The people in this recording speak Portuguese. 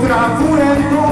travurendo